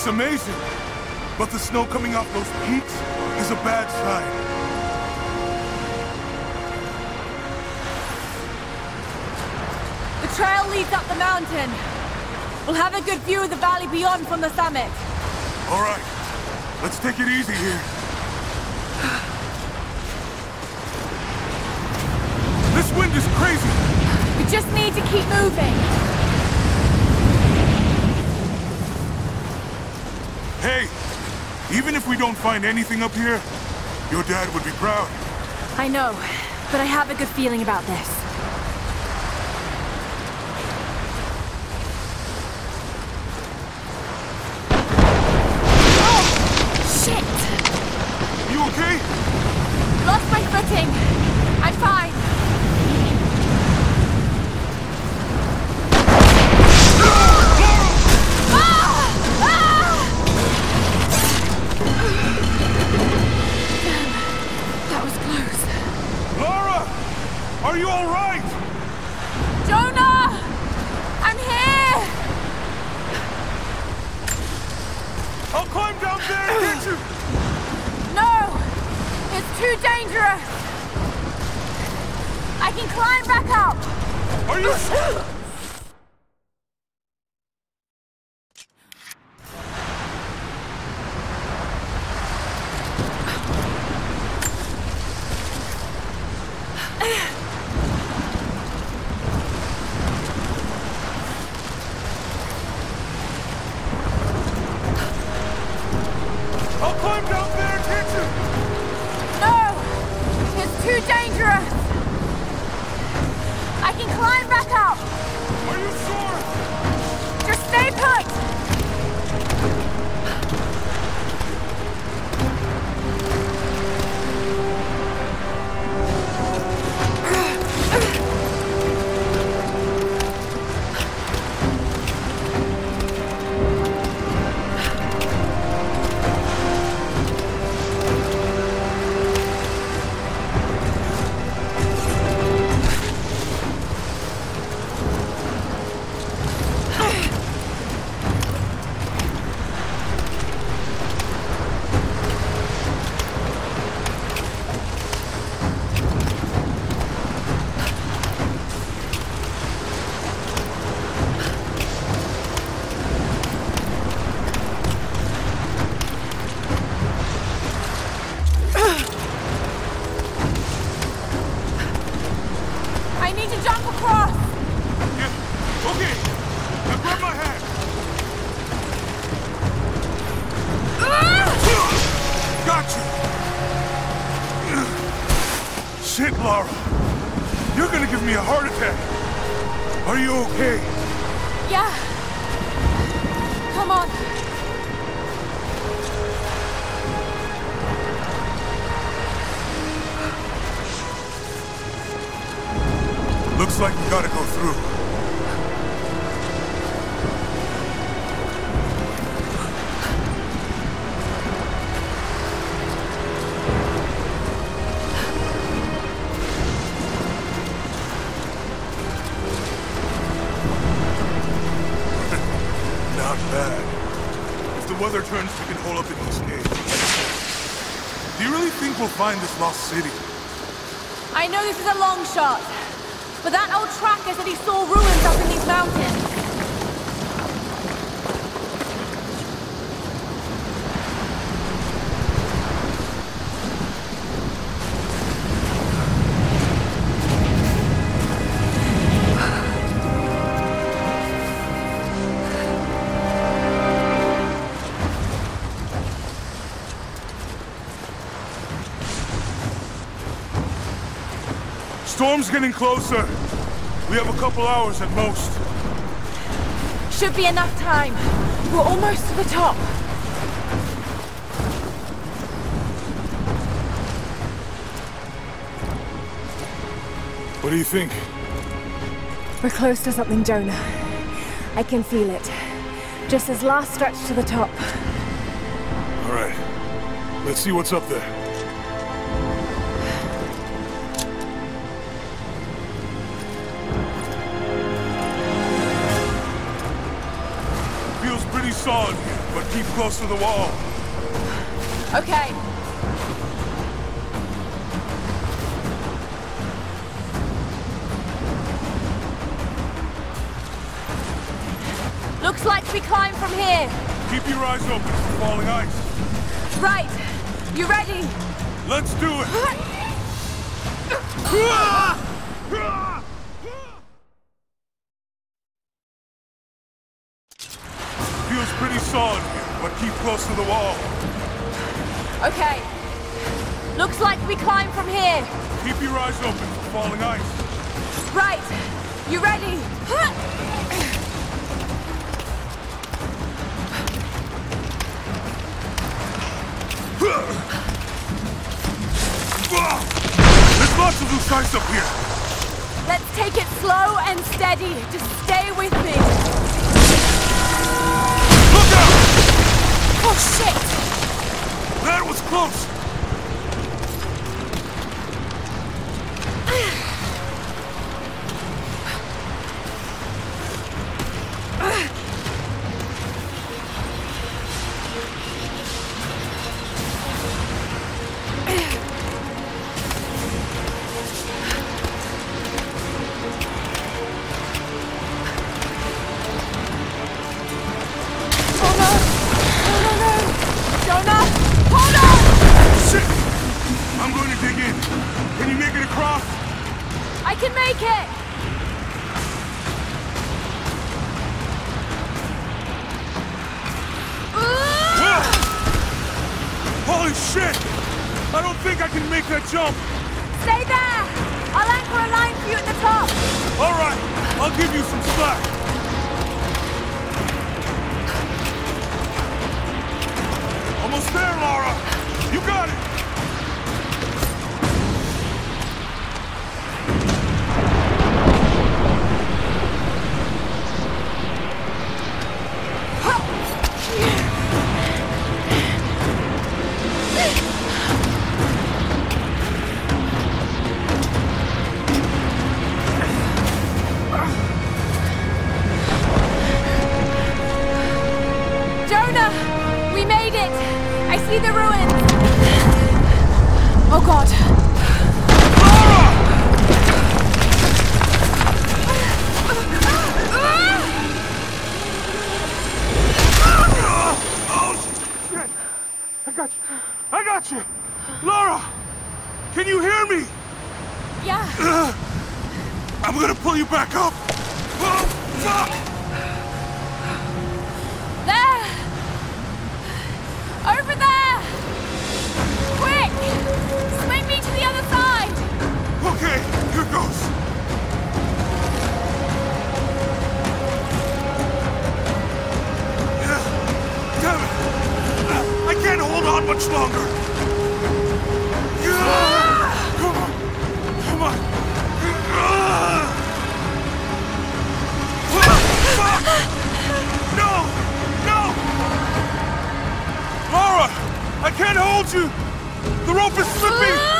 It's amazing. But the snow coming off those peaks is a bad sign. The trail leads up the mountain. We'll have a good view of the valley beyond from the summit. All right. Let's take it easy here. This wind is crazy. We just need to keep moving. Hey, even if we don't find anything up here, your dad would be proud. I know, but I have a good feeling about this. Too dangerous! I can climb back up! Are you back up! Are you sure? Just stay put! Lara. You're gonna give me a heart attack. Are you okay? Yeah. Come on. Looks like we gotta go through. Bad. If the weather turns, we can hold up in these caves. Do you really think we'll find this lost city? I know this is a long shot, but that old tracker said he saw ruins up in these mountains. Storm's getting closer. We have a couple hours at most. Should be enough time. We're almost to the top. What do you think? We're close to something, Jonah. I can feel it. Just this last stretch to the top. All right. Let's see what's up there. But keep close to the wall. Okay. Looks like we climb from here. Keep your eyes open for falling ice. Right. You ready? Let's do it! close to the wall. Okay. Looks like we climb from here. Keep your eyes open for falling ice. Right. You ready? There's lots of loose ice up here. Let's take it slow and steady. Just stay with me. Oh shit! That was close. Think I can make that jump. Stay there! I'll anchor a line for you at the top! All right, I'll give you some slack. Almost there, Lara. You got it. Back up. Oh, fuck! There! Over there! Quick! Swing me to the other side! Okay, here goes. Yeah, Damn it! I can't hold on much longer. can't hold you! The rope is slipping!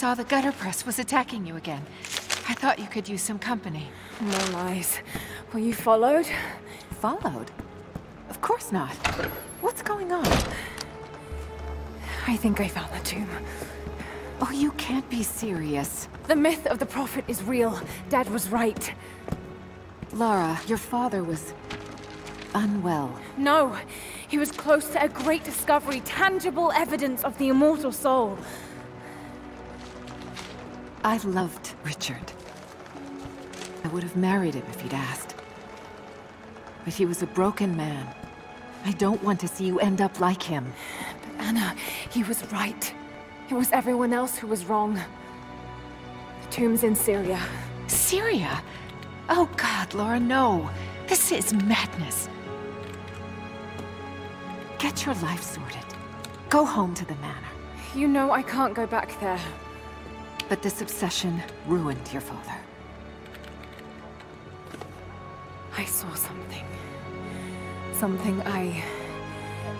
Saw the gutter press was attacking you again. I thought you could use some company. No lies. Were you followed? Followed? Of course not. What's going on? I think I found the tomb. Oh, you can't be serious. The myth of the Prophet is real. Dad was right. Lara, your father was... unwell. No, he was close to a great discovery, tangible evidence of the immortal soul. I loved Richard. I would have married him if he'd asked. But he was a broken man. I don't want to see you end up like him. But Anna, he was right. It was everyone else who was wrong. The tomb's in Syria. Syria? Oh god, Lara, no. This is madness. Get your life sorted. Go home to the manor. You know I can't go back there. But this obsession ruined your father. I saw something. Something I...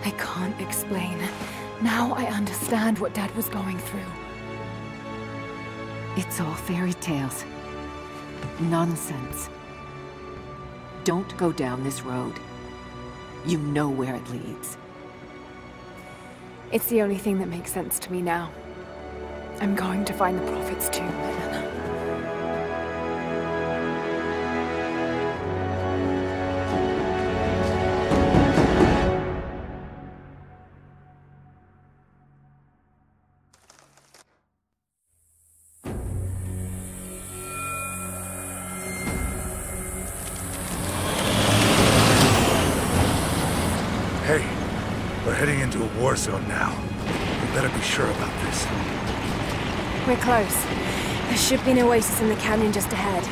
I can't explain. Now I understand what Dad was going through. It's all fairy tales. Nonsense. Don't go down this road. You know where it leads. It's the only thing that makes sense to me now. I'm going to find the Prophet's tomb. Hey, we're heading into a war zone now. We better be sure about this. We're close. There should be an oasis in the canyon just ahead.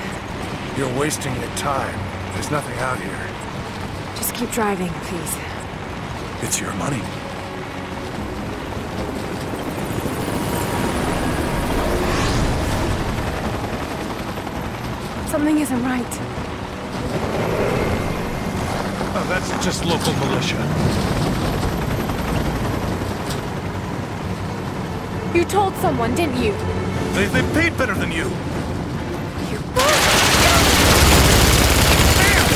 You're wasting your time. There's nothing out here. Just keep driving, please. It's your money. Something isn't right. Oh, that's just local militia. You told someone, didn't you? They, they paid better than you. You... Damn,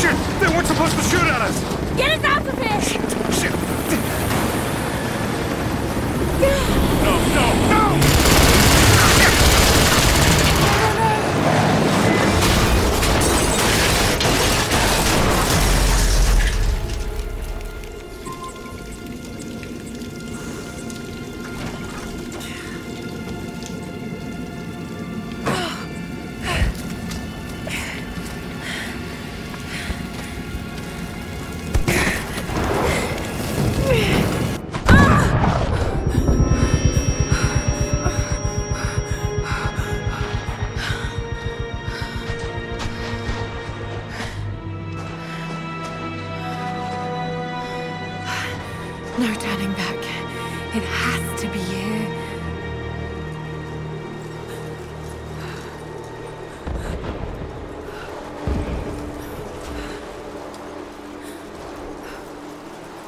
Shit! They weren't supposed to shoot at us! Get us out of here!